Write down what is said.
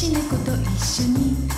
死ぬこと一緒に